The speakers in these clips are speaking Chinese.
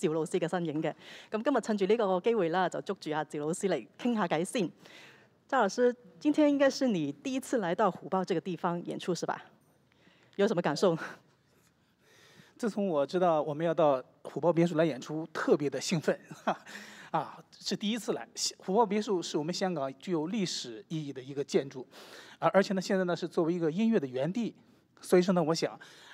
趙老師嘅身影嘅，咁今日趁住呢個機會啦，就捉住阿趙老師嚟傾下偈先。趙老師，今天應該是你第一次來到虎豹這個地方演出，是吧？有什麼感受？自從我知道我們要到虎豹別墅來演出，特別的興奮，啊，是第一次來。虎豹別墅是我們香港具有歷史意義的一個建築，而而且呢，現在呢是作為一個音樂的園地，所以說呢，我想。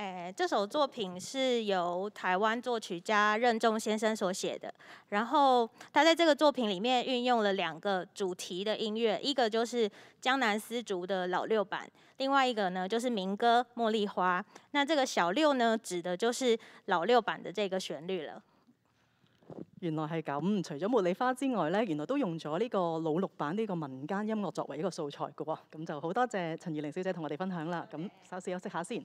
誒，這首作品是由台灣作曲家任重先生所寫的，然後他在這個作品里面運用了兩個主題的音樂，一個就是江南絲竹的老六版，另外一個呢就是民歌《茉莉花》。那這個小六呢，指的就是老六版的這個旋律了。原來係咁，除咗茉莉花之外呢，原來都用咗呢個老六版呢個民間音樂作為一個素材嘅喎。咁就好多謝陳怡玲小姐同我哋分享啦。咁稍事休息下先。